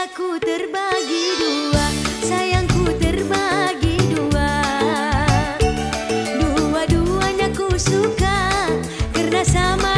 cintaku terbagi dua sayangku terbagi dua. Dua-duanya ku suka karena sama